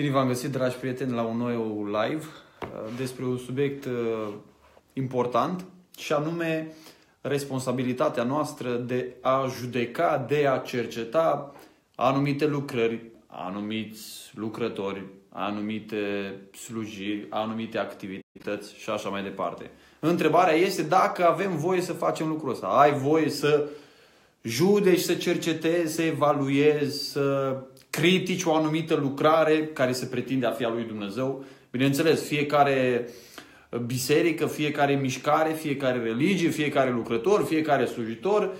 Bine v-am găsit, dragi prieteni, la un nou live uh, despre un subiect uh, important și anume responsabilitatea noastră de a judeca, de a cerceta anumite lucrări, anumiți lucrători, anumite slujiri, anumite activități și așa mai departe. Întrebarea este dacă avem voie să facem lucrul ăsta. Ai voie să judeci, să cercetezi, să evaluezi, să critici o anumită lucrare care se pretinde a fi a lui Dumnezeu. Bineînțeles, fiecare biserică, fiecare mișcare, fiecare religie, fiecare lucrător, fiecare slujitor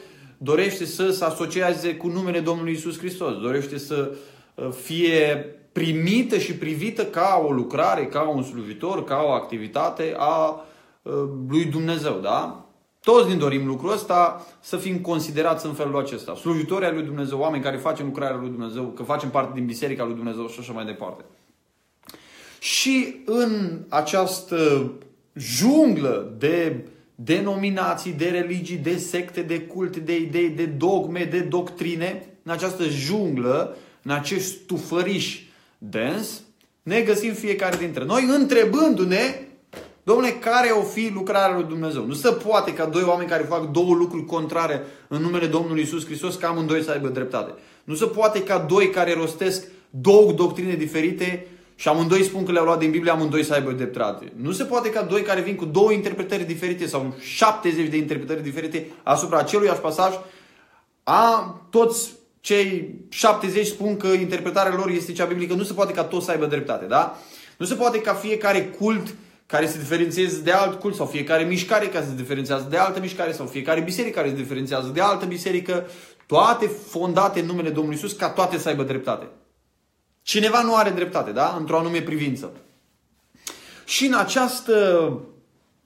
dorește să se asocieze cu numele Domnului Isus Hristos, dorește să uh, fie primită și privită ca o lucrare, ca un slujitor, ca o activitate a uh, lui Dumnezeu, da? Toți ne dorim lucrul ăsta, să fim considerați în felul acesta. Slujitorii al lui Dumnezeu, oameni care facem lucrarea lui Dumnezeu, că facem parte din biserica lui Dumnezeu și așa mai departe. Și în această junglă de denominații, de religii, de secte, de culte, de idei, de dogme, de doctrine, în această junglă, în acest stufăriș dens, ne găsim fiecare dintre noi întrebându-ne Domnule, care o fi lucrarea lui Dumnezeu? Nu se poate ca doi oameni care fac două lucruri contrare în numele Domnului Isus Hristos ca amândoi să aibă dreptate. Nu se poate ca doi care rostesc două doctrine diferite și amândoi spun că le-au luat din Biblie, amândoi să aibă dreptate. Nu se poate ca doi care vin cu două interpretări diferite sau 70 de interpretări diferite asupra aceluiași pasaj, a, toți cei 70 spun că interpretarea lor este cea biblică, nu se poate ca toți să aibă dreptate, da? Nu se poate ca fiecare cult care se diferențieze de alt cult sau fiecare mișcare care se diferențiază de altă mișcare sau fiecare biserică care se diferențiază de altă biserică, toate fondate în numele Domnului Isus ca toate să aibă dreptate. Cineva nu are dreptate, da? Într-o anume privință. Și în această,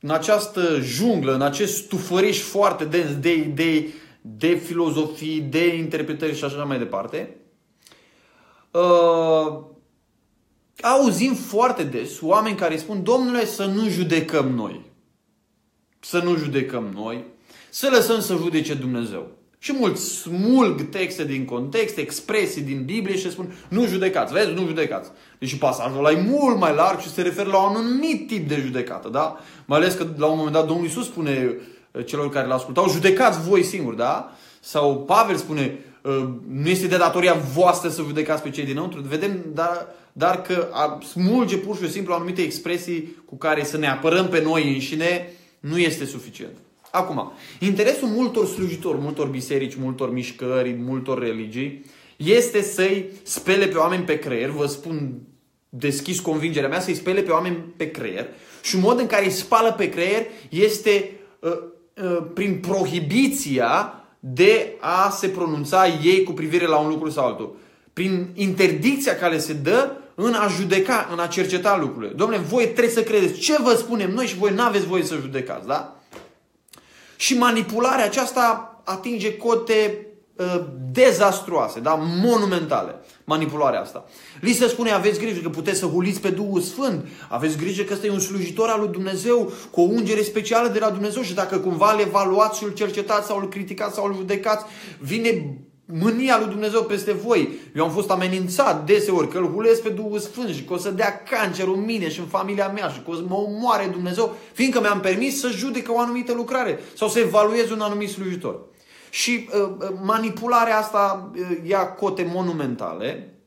în această junglă, în acest stufăriș foarte dens de idei, de filozofii, de interpretări și așa mai departe, uh, auzim foarte des oameni care spun, domnule, să nu judecăm noi. Să nu judecăm noi, să lăsăm să judece Dumnezeu. Și mulți smulg texte din context, expresii din Biblie și spun, nu judecați, vezi, nu judecați. Deci pasajul ăla e mult mai larg și se referă la un anumit tip de judecată, da? Mai ales că la un moment dat Domnul Iisus spune uh, celor care l-ascultau, judecați voi singuri, da? Sau Pavel spune, uh, nu este de datoria voastră să judecați pe cei dinăuntru. Vedem, dar dar că smulge pur și simplu anumite expresii cu care să ne apărăm pe noi înșine nu este suficient. Acum, interesul multor slujitori, multor biserici, multor mișcări, multor religii este să-i spele pe oameni pe creier, vă spun deschis convingerea mea, să-i spele pe oameni pe creier și un mod în care îi spală pe creier este uh, uh, prin prohibiția de a se pronunța ei cu privire la un lucru sau altul. Prin interdicția care se dă în a judeca, în a cerceta lucrurile. Domnule, voi trebuie să credeți ce vă spunem noi și voi nu aveți voie să judecați, da? Și manipularea aceasta atinge cote uh, dezastruoase, da? monumentale. Manipularea asta. Li se spune, aveți grijă că puteți să huliți pe Duhul Sfânt, aveți grijă că ăsta e un slujitor al lui Dumnezeu, cu o ungere specială de la Dumnezeu și dacă cumva le evaluați și îl cercetați sau îl criticați sau îl judecați, vine mânia lui Dumnezeu peste voi. Eu am fost amenințat deseori că îl hulesc pe Duhul Sfânt și că o să dea cancerul în mine și în familia mea și că o să mă omoare Dumnezeu, fiindcă mi-am permis să judecă o anumită lucrare sau să evaluez un anumit slujitor. Și uh, uh, manipularea asta uh, ia cote monumentale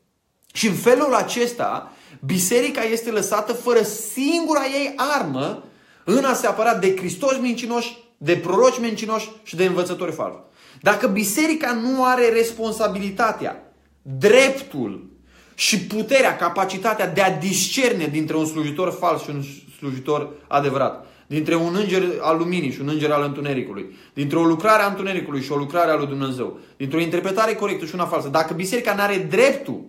și în felul acesta biserica este lăsată fără singura ei armă în a se apăra de Hristos mincinoși, de proroci mincinoși și de învățători falși. Dacă biserica nu are responsabilitatea, dreptul și puterea, capacitatea de a discerne dintre un slujitor fals și un slujitor adevărat, dintre un înger al luminii și un înger al întunericului, dintre o lucrare a întunericului și o lucrare a lui Dumnezeu, dintre o interpretare corectă și una falsă, dacă biserica nu are dreptul,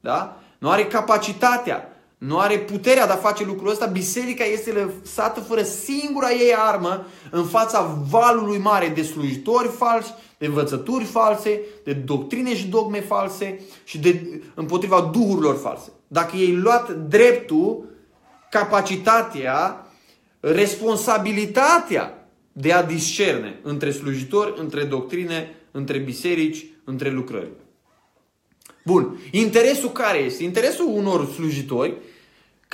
da? nu are capacitatea nu are puterea de a face lucrul ăsta, biserica este lăsată fără singura ei armă în fața valului mare de slujitori falși, de învățături false, de doctrine și dogme false și de, împotriva duhurilor false. Dacă ei luat dreptul, capacitatea, responsabilitatea de a discerne între slujitori, între doctrine, între biserici, între lucrări. Bun. Interesul care este? Interesul unor slujitori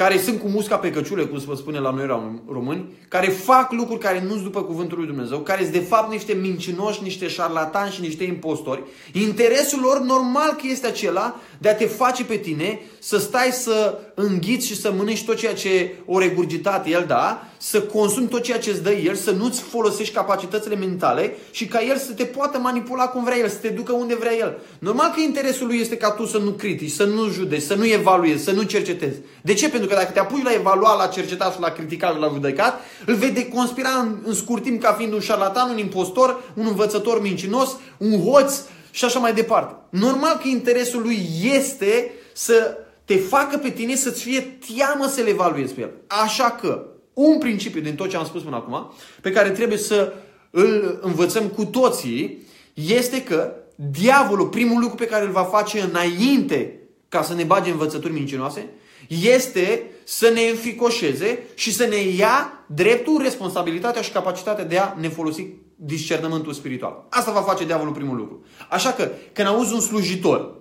care sunt cu musca pe căciule, cum se spune la noi români, care fac lucruri care nu sunt după cuvântul lui Dumnezeu, care sunt de fapt niște mincinoși, niște șarlatani și niște impostori. Interesul lor normal că este acela de a te face pe tine să stai să înghiți și să mănânci tot ceea ce o regurgitat el da, să consumi tot ceea ce îți dă el, să nu-ți folosești capacitățile mentale și ca el să te poată manipula cum vrea el, să te ducă unde vrea el. Normal că interesul lui este ca tu să nu critici, să nu judeci, să nu evaluezi, să nu cercetezi. De ce? Pentru că dacă te apuci la evalua, la cercetat și la criticat și la judecat, îl vei deconspira în, în scurt timp ca fiind un șarlatan, un impostor, un învățător mincinos, un hoț și așa mai departe. Normal că interesul lui este să te facă pe tine să-ți fie teamă să le evaluezi pe el. Așa că, un principiu din tot ce am spus până acum, pe care trebuie să îl învățăm cu toții, este că diavolul, primul lucru pe care îl va face înainte ca să ne bage învățături mincinoase, este să ne înficoșeze și să ne ia dreptul, responsabilitatea și capacitatea de a ne folosi discernământul spiritual. Asta va face diavolul primul lucru. Așa că, când auzi un slujitor,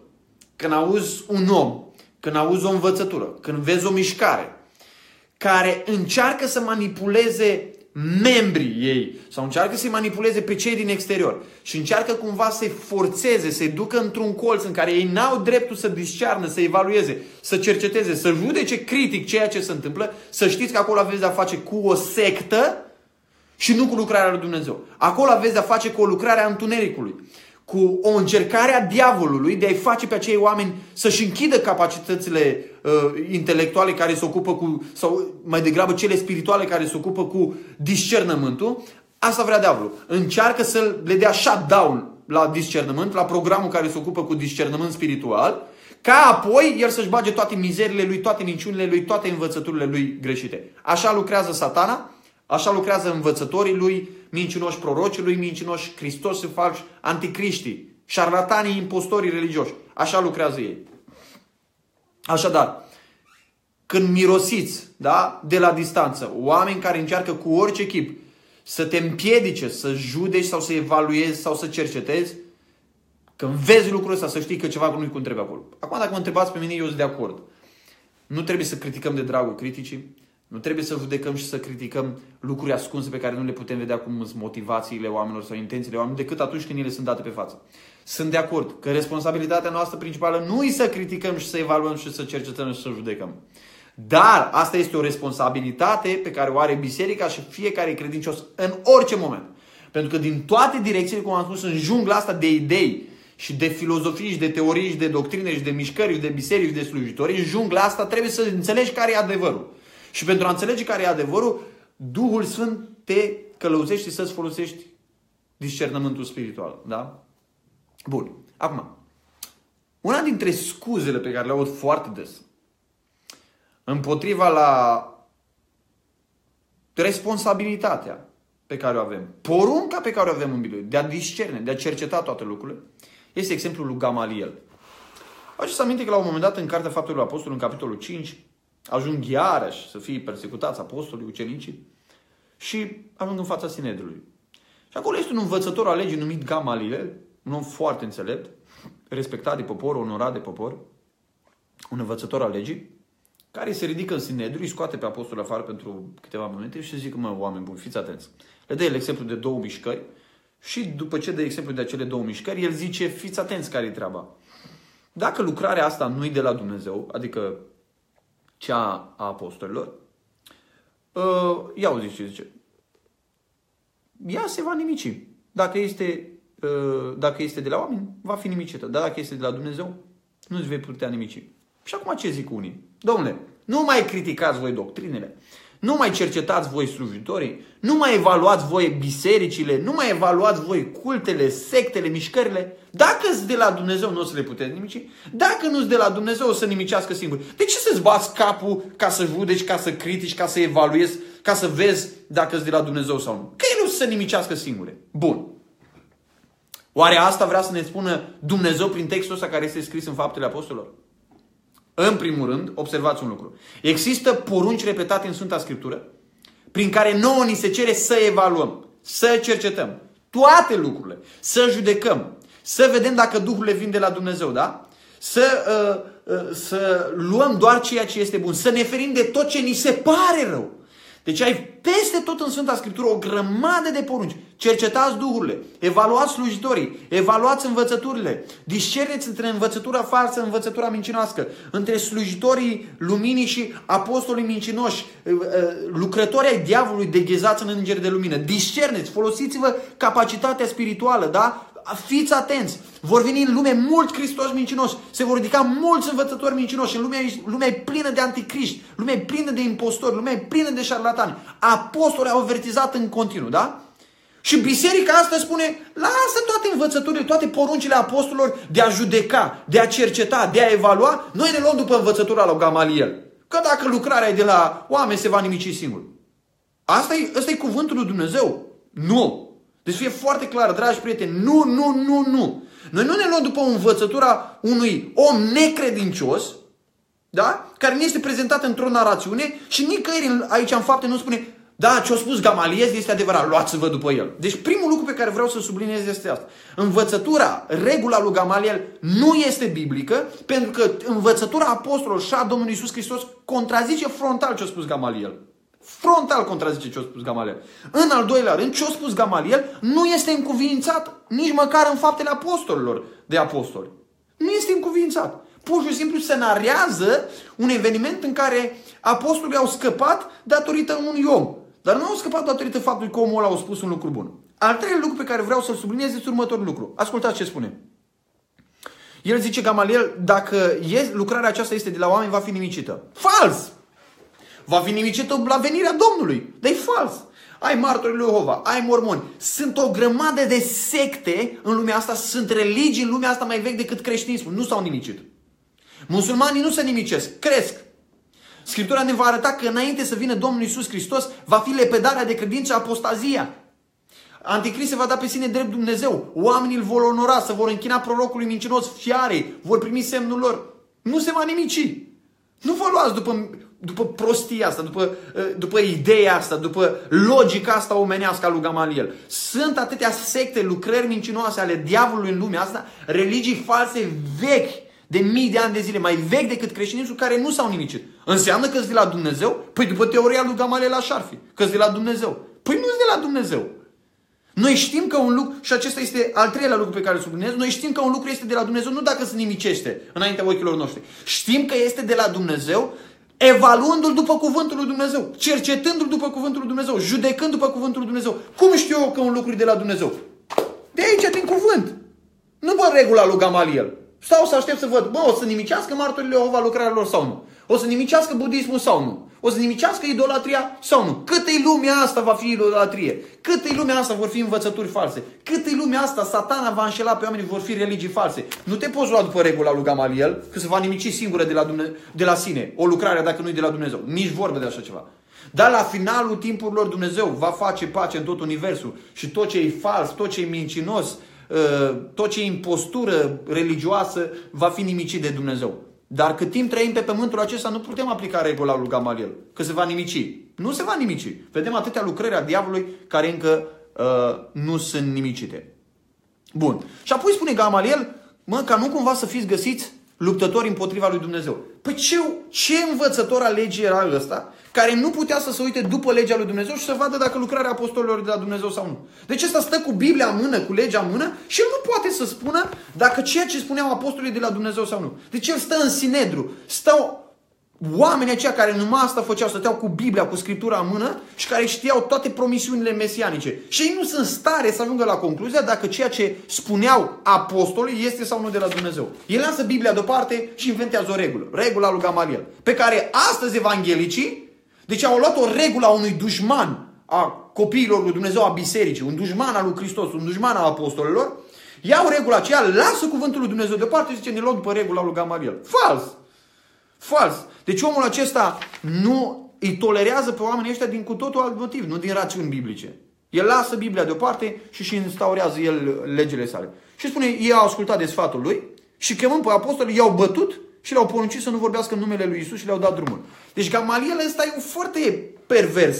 când auzi un om, când auzi o învățătură, când vezi o mișcare, care încearcă să manipuleze membrii ei sau încearcă să-i manipuleze pe cei din exterior și încearcă cumva să-i forțeze, să-i ducă într-un colț în care ei n-au dreptul să discearnă, să evalueze, să cerceteze, să judece critic ceea ce se întâmplă, să știți că acolo aveți de-a face cu o sectă și nu cu lucrarea lui Dumnezeu. Acolo aveți de-a face cu o lucrare a întunericului cu o încercare a diavolului de a-i face pe acei oameni să-și închidă capacitățile uh, intelectuale care se ocupă cu, sau mai degrabă cele spirituale care se ocupă cu discernământul, asta vrea diavolul. Încearcă să le dea shutdown la discernământ, la programul care se ocupă cu discernământ spiritual, ca apoi el să-și bage toate mizerile lui, toate minciunile lui, toate învățăturile lui greșite. Așa lucrează satana, așa lucrează învățătorii lui, mincinoși prorocii lui mincinoși, Hristoși falși, anticriștii, șarlatanii, impostorii religioși. Așa lucrează ei. Așadar, când mirosiți da, de la distanță oameni care încearcă cu orice chip să te împiedice să judeci sau să evaluezi sau să cercetezi, când vezi lucrul ăsta, să știi că ceva nu-i cum trebuie acolo. Acum, dacă mă întrebați pe mine, eu sunt de acord. Nu trebuie să criticăm de dragul criticii, nu trebuie să judecăm și să criticăm lucruri ascunse pe care nu le putem vedea cum sunt motivațiile oamenilor sau intențiile oamenilor, decât atunci când ele sunt date pe față. Sunt de acord că responsabilitatea noastră principală nu e să criticăm și să evaluăm și să cercetăm și să judecăm. Dar asta este o responsabilitate pe care o are biserica și fiecare credincios în orice moment. Pentru că din toate direcțiile, cum am spus, în jungla asta de idei și de filozofii și de teorii și de doctrine și de mișcări și de biserici și de slujitori, în jungla asta trebuie să înțelegi care e adevărul. Și pentru a înțelege care e adevărul, Duhul Sfânt te călăuzește să-ți folosești discernământul spiritual. Da? Bun. Acum, una dintre scuzele pe care le aud foarte des împotriva la responsabilitatea pe care o avem, porunca pe care o avem în Biblie, de a discerne, de a cerceta toate lucrurile, este exemplul lui Gamaliel. Aduceți aminte că la un moment dat în Cartea Faptelor Apostol, în capitolul 5, ajung iarăși să fie persecutați apostolii, ucenicii și ajung în fața Sinedrului. Și acolo este un învățător al legii numit Gamaliel, un om foarte înțelept, respectat de popor, onorat de popor, un învățător al legii, care se ridică în Sinedru, îi scoate pe apostol afară pentru câteva momente și zice, mă, oameni buni, fiți atenți. Le dă el exemplu de două mișcări și după ce dă exemplu de acele două mișcări, el zice, fiți atenți care e treaba. Dacă lucrarea asta nu e de la Dumnezeu, adică cea a apostolilor, uh, ia o zice, zice, ea se va nimici. Dacă este, uh, dacă este de la oameni, va fi nimicită. Dar dacă este de la Dumnezeu, nu îți vei putea nimici. Și acum ce zic unii? Domnule, nu mai criticați voi doctrinele, nu mai cercetați voi slujitorii, nu mai evaluați voi bisericile, nu mai evaluați voi cultele, sectele, mișcările. Dacă sunt de la Dumnezeu, nu o să le puteți nimici. Dacă nu sunt de la Dumnezeu, o să nimicească singur. De ce să-ți bați capul ca să judeci, ca să critici, ca să evaluezi, ca să vezi dacă sunt de la Dumnezeu sau nu? Că ei nu să nimicească singure. Bun. Oare asta vrea să ne spună Dumnezeu prin textul ăsta care este scris în Faptele Apostolilor? În primul rând, observați un lucru. Există porunci repetate în Sfânta Scriptură prin care nouă ni se cere să evaluăm, să cercetăm toate lucrurile, să judecăm, să vedem dacă Duhurile vin de la Dumnezeu, da? să, uh, uh, să luăm doar ceea ce este bun, să ne ferim de tot ce ni se pare rău. Deci ai peste tot în Sfânta Scriptură o grămadă de porunci. Cercetați duhurile, evaluați slujitorii, evaluați învățăturile, discerneți între învățătura falsă, învățătura mincinoasă, între slujitorii luminii și apostolii mincinoși, ă, ă, lucrătorii ai diavolului deghezați în îngeri de lumină. Discerneți, folosiți-vă capacitatea spirituală, da? Fiți atenți, vor veni în lume mulți Hristoși mincinoși, se vor ridica mulți învățători mincinoși, în lumea, lumea e plină de anticriști, lumea e plină de impostori, lumea e plină de șarlatani. Apostolii au avertizat în continuu, da? Și biserica asta spune, lasă toate învățăturile, toate poruncile apostolilor de a judeca, de a cerceta, de a evalua. Noi ne luăm după învățătura lui Gamaliel. Că dacă lucrarea e de la oameni, se va nimici singur. Asta e, asta e cuvântul lui Dumnezeu. Nu. Deci fie foarte clar, dragi prieteni, nu, nu, nu, nu. Noi nu ne luăm după o învățătura unui om necredincios, da? care ne este prezentat într-o narațiune și nicăieri aici în fapte nu spune da, ce a spus Gamaliez este adevărat, luați-vă după el. Deci primul lucru pe care vreau să subliniez este asta. Învățătura, regula lui Gamaliel nu este biblică, pentru că învățătura apostolului și a Domnului Isus Hristos contrazice frontal ce a spus Gamaliel. Frontal contrazice ce a spus Gamaliel. În al doilea rând, ce a spus Gamaliel nu este încuvințat nici măcar în faptele apostolilor de apostoli. Nu este încuvințat. Pur și simplu se narează un eveniment în care apostolii au scăpat datorită unui om. Dar nu au scăpat datorită faptului că omul ăla a spus un lucru bun. Al treilea lucru pe care vreau să-l subliniez este următorul lucru. Ascultați ce spune. El zice Gamaliel, dacă e, lucrarea aceasta este de la oameni, va fi nimicită. Fals! Va fi nimicită la venirea Domnului. Dar e fals. Ai martorii lui Jehova, ai mormoni. Sunt o grămadă de secte în lumea asta, sunt religii în lumea asta mai vechi decât creștinismul. Nu s-au nimicit. Musulmanii nu se nimicesc, cresc. Scriptura ne va arăta că înainte să vină Domnul Isus Hristos, va fi lepedarea de credință, apostazia. Anticrist se va da pe sine drept Dumnezeu. Oamenii îl vor onora, să vor închina prorocului mincinos fiarei, vor primi semnul lor. Nu se va nimici. Nu vă luați după, după prostia asta, după, după ideea asta, după logica asta omenească a lui Gamaliel. Sunt atâtea secte, lucrări mincinoase ale diavolului în lumea asta, religii false vechi, de mii de ani de zile, mai vechi decât creștinismul, care nu s-au nimicit. Înseamnă că sunt de la Dumnezeu? Păi după teoria lui Gamaliel la șarfi, că sunt de la Dumnezeu. Păi nu sunt de la Dumnezeu. Noi știm că un lucru, și acesta este al treilea lucru pe care îl subliniez, noi știm că un lucru este de la Dumnezeu nu dacă se nimicește înaintea ochilor noștri. Știm că este de la Dumnezeu evaluându-l după cuvântul lui Dumnezeu, cercetându-l după cuvântul lui Dumnezeu, judecând după cuvântul lui Dumnezeu. Cum știu eu că un lucru e de la Dumnezeu? De aici, din cuvânt. Nu văd regula lui Gamaliel. Stau să aștept să văd, bă, o să nimicească martorile Jehova lucrarea lor sau nu? O să nimicească budismul sau nu? O să nimicească idolatria sau nu? Cât e lumea asta va fi idolatrie? Cât e lumea asta vor fi învățături false? Cât e lumea asta satana va înșela pe oameni vor fi religii false? Nu te poți lua după regula lui Gamaliel, că se va nimici singură de la, Dumne- de la sine o lucrare dacă nu e de la Dumnezeu. Nici vorbă de așa ceva. Dar la finalul timpurilor Dumnezeu va face pace în tot universul și tot ce e fals, tot ce e mincinos, ă, tot ce e impostură religioasă va fi nimicit de Dumnezeu. Dar cât timp trăim pe pământul acesta, nu putem aplica regula lui Gamaliel, că se va nimici. Nu se va nimici. Vedem atâtea lucrări a diavolului care încă uh, nu sunt nimicite. Bun. Și apoi spune Gamaliel, mă, ca nu cumva să fiți găsiți luptători împotriva lui Dumnezeu. Păi ce, ce învățător al legii era ăsta care nu putea să se uite după legea lui Dumnezeu și să vadă dacă lucrarea apostolilor de la Dumnezeu sau nu. Deci ăsta stă cu Biblia în mână, cu legea în mână și el nu poate să spună dacă ceea ce spuneau apostolii de la Dumnezeu sau nu. Deci el stă în sinedru, stau Oamenii aceia care numai asta făceau, stăteau cu Biblia, cu Scriptura în mână și care știau toate promisiunile mesianice. Și ei nu sunt stare să ajungă la concluzia dacă ceea ce spuneau apostolii este sau nu de la Dumnezeu. El lasă Biblia deoparte și inventează o regulă. Regula lui Gamaliel. Pe care astăzi evanghelicii, deci au luat o regulă a unui dușman a copiilor lui Dumnezeu, a bisericii, un dușman al lui Hristos, un dușman al apostolilor, iau regula aceea, lasă cuvântul lui Dumnezeu deoparte și zice, ne luăm după regula lui Gamaliel. Fals! Fals. Deci omul acesta nu îi tolerează pe oamenii ăștia din cu totul alt motiv, nu din rațiuni biblice. El lasă Biblia deoparte și și instaurează el legile sale. Și spune, ei au ascultat de sfatul lui și chemând pe apostoli, i-au bătut și le-au poruncit să nu vorbească în numele lui Isus și le-au dat drumul. Deci Gamaliel ăsta e un foarte pervers.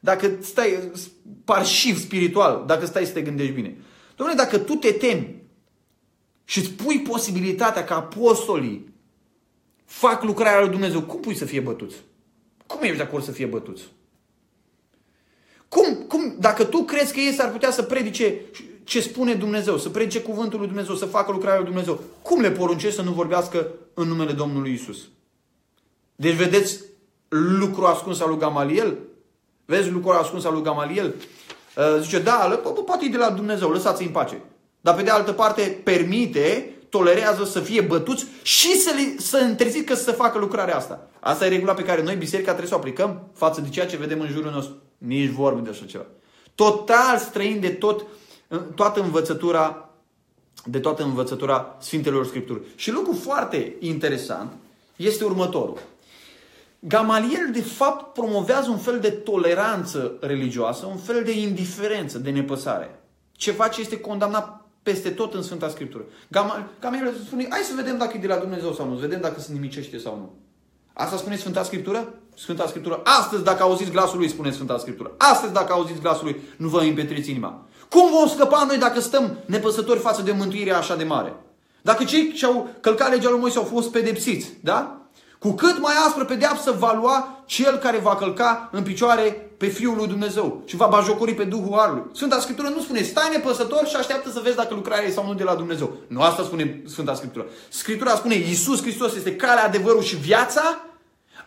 Dacă stai parșiv spiritual, dacă stai să te gândești bine. Dom'le, dacă tu te temi și îți pui posibilitatea că apostolii fac lucrarea lui Dumnezeu, cum pui să fie bătuți? Cum ești de acord să fie bătuți? Cum, cum, dacă tu crezi că ei s-ar putea să predice ce spune Dumnezeu, să predice cuvântul lui Dumnezeu, să facă lucrarea lui Dumnezeu, cum le poruncești să nu vorbească în numele Domnului Isus? Deci vedeți lucru ascuns al lui Gamaliel? Vezi lucrul ascuns al lui Gamaliel? Uh, zice, da, poate e de la Dumnezeu, lăsați-i în pace. Dar pe de altă parte permite, tolerează să fie bătuți și să, le, să întrezică să facă lucrarea asta. Asta e regula pe care noi, biserica, trebuie să o aplicăm față de ceea ce vedem în jurul nostru. Nici vorbă de așa ceva. Total străin de tot, toată învățătura de toată învățătura Sfintelor Scripturi. Și lucru foarte interesant este următorul. Gamaliel, de fapt, promovează un fel de toleranță religioasă, un fel de indiferență, de nepăsare. Ce face este condamnat peste tot în Sfânta Scriptură. Gamaliel spune, hai să vedem dacă e de la Dumnezeu sau nu, să vedem dacă se nimicește sau nu. Asta spune Sfânta Scriptură? Sfânta Scriptură. Astăzi, dacă auziți glasul lui, spune Sfânta Scriptură. Astăzi, dacă auziți glasul lui, nu vă împetriți inima. Cum vom scăpa noi dacă stăm nepăsători față de mântuirea așa de mare? Dacă cei ce au călcat legea lui Moise au fost pedepsiți, da? Cu cât mai aspră pedeapsă va lua cel care va călca în picioare pe Fiul lui Dumnezeu și va bajocori pe Duhul Arului. Sfânta Scriptură nu spune stai nepăsător și așteaptă să vezi dacă lucrarea e sau nu de la Dumnezeu. Nu asta spune Sfânta Scriptură. Scriptura spune Iisus Hristos este calea, adevărul și viața.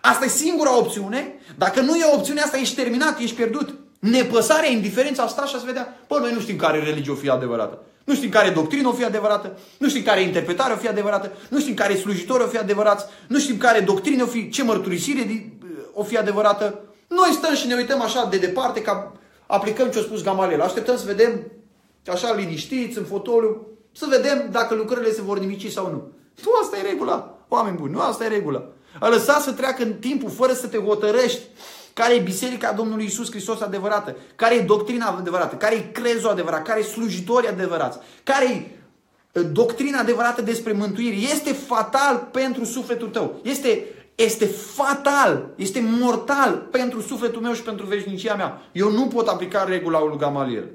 Asta e singura opțiune. Dacă nu e opțiunea asta, ești terminat, ești pierdut. Nepăsarea, indiferența asta și să vedea, bă, noi nu știm care religie o fi adevărată. Nu știm care doctrină o fi adevărată, nu știm care interpretare o fi adevărată, nu știm care slujitori o fi adevărați, nu știm care doctrină o fi, ce mărturisire o fi adevărată. Noi stăm și ne uităm așa de departe ca aplicăm ce a spus Gamaliel. Așteptăm să vedem așa liniștiți în fotoliu, să vedem dacă lucrările se vor nimici sau nu. Nu asta e regula, oameni buni, nu asta e regula. A lăsat să treacă în timpul fără să te hotărăști care e Biserica Domnului Isus Hristos adevărată, care e doctrina adevărată, care e crezul adevărat, care e slujitorii adevărați, care e uh, doctrina adevărată despre mântuire. Este fatal pentru sufletul tău. Este, este fatal, este mortal pentru sufletul meu și pentru veșnicia mea. Eu nu pot aplica regula lui Gamaliel.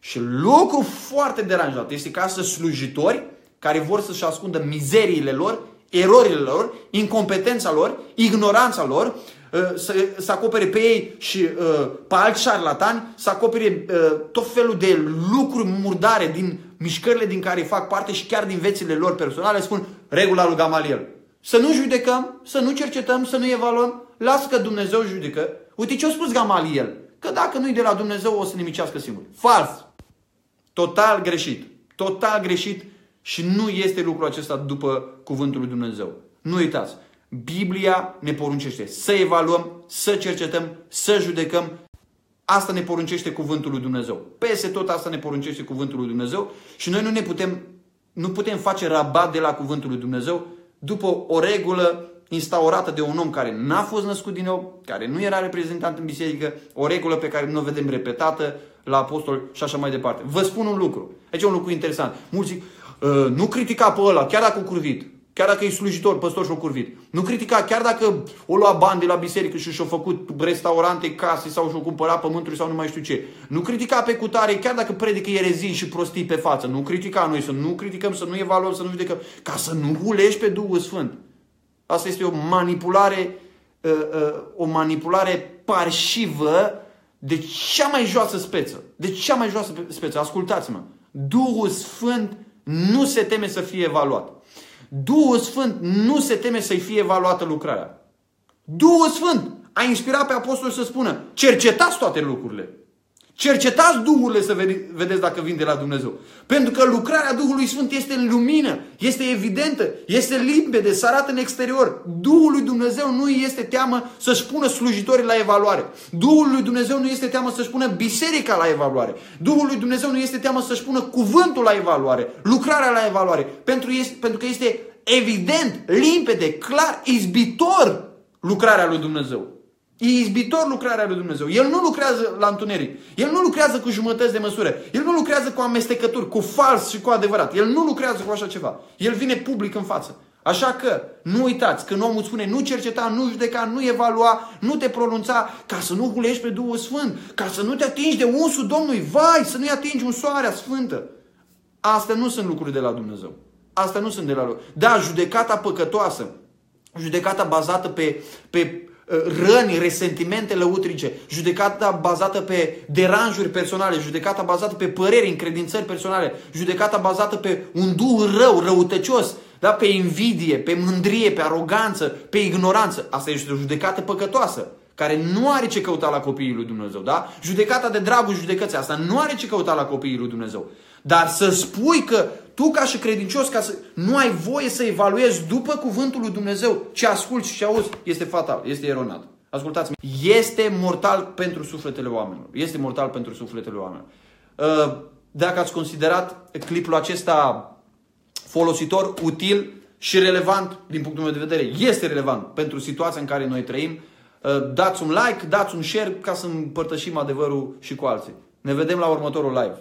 Și lucru foarte deranjat este ca să slujitori care vor să-și ascundă mizeriile lor, erorile lor, incompetența lor, ignoranța lor, Uh, să, să acopere pe ei și uh, pe alți șarlatani, să acopere uh, tot felul de lucruri murdare din mișcările din care fac parte și chiar din vețile lor personale, spun regula lui Gamaliel. Să nu judecăm, să nu cercetăm, să nu evaluăm, lasă că Dumnezeu judecă. Uite ce a spus Gamaliel, că dacă nu-i de la Dumnezeu o să nimicească singur. Fals! Total greșit. Total greșit și nu este lucrul acesta după cuvântul lui Dumnezeu. Nu uitați, Biblia ne poruncește să evaluăm, să cercetăm, să judecăm. Asta ne poruncește cuvântul lui Dumnezeu. Peste tot asta ne poruncește cuvântul lui Dumnezeu și noi nu ne putem, nu putem face rabat de la cuvântul lui Dumnezeu după o regulă instaurată de un om care n-a fost născut din nou, care nu era reprezentant în biserică, o regulă pe care nu o vedem repetată la apostol și așa mai departe. Vă spun un lucru. Aici e un lucru interesant. Mulți zic, ă, nu critica pe ăla, chiar dacă curvit. Chiar dacă e slujitor, păstor și-o curvit. Nu critica, chiar dacă o lua bani de la biserică și și-o făcut restaurante, case sau și-o cumpărat pământuri sau nu mai știu ce. Nu critica pe cutare, chiar dacă predică erezii și prostii pe față. Nu critica noi, să nu criticăm, să nu evaluăm, să nu judecăm, ca să nu hulești pe Duhul Sfânt. Asta este o manipulare, uh, uh, o manipulare parșivă de cea mai joasă speță. De cea mai joasă speță. Ascultați-mă. Duhul Sfânt nu se teme să fie evaluat. Duhul Sfânt nu se teme să-i fie evaluată lucrarea. Duhul Sfânt a inspirat pe apostol să spună, cercetați toate lucrurile. Cercetați Duhurile să vedeți dacă vin de la Dumnezeu. Pentru că lucrarea Duhului Sfânt este în lumină, este evidentă, este limpede, să arată în exterior. Duhul lui Dumnezeu nu este teamă să-și pună slujitorii la evaluare. Duhul lui Dumnezeu nu este teamă să-și pună biserica la evaluare. Duhul lui Dumnezeu nu este teamă să-și pună cuvântul la evaluare, lucrarea la evaluare. Pentru, este, pentru că este evident, limpede, clar, izbitor lucrarea lui Dumnezeu. E izbitor lucrarea lui Dumnezeu. El nu lucrează la întuneric. El nu lucrează cu jumătăți de măsură. El nu lucrează cu amestecături, cu fals și cu adevărat. El nu lucrează cu așa ceva. El vine public în față. Așa că nu uitați, când omul spune nu cerceta, nu judeca, nu evalua, nu te pronunța, ca să nu hulești pe Duhul Sfânt, ca să nu te atingi de unsul Domnului, vai, să nu-i atingi un soarea sfântă. Astea nu sunt lucruri de la Dumnezeu. Asta nu sunt de la lor. Da, judecata păcătoasă, judecata bazată pe, pe uh, răni, resentimente lăutrice, judecata bazată pe deranjuri personale, judecata bazată pe păreri, încredințări personale, judecata bazată pe un duh rău, răutăcios, da? pe invidie, pe mândrie, pe aroganță, pe ignoranță. Asta este o judecată păcătoasă care nu are ce căuta la copiii lui Dumnezeu, da? Judecata de dragul judecății, asta nu are ce căuta la copiii lui Dumnezeu. Dar să spui că tu ca și credincios, ca să, nu ai voie să evaluezi după cuvântul lui Dumnezeu ce asculți și ce auzi, este fatal, este eronat. Ascultați-mă, este mortal pentru sufletele oamenilor. Este mortal pentru sufletele oamenilor. Uh, dacă ați considerat clipul acesta folositor, util și relevant din punctul meu de vedere, este relevant pentru situația în care noi trăim, uh, dați un like, dați un share ca să împărtășim adevărul și cu alții. Ne vedem la următorul live.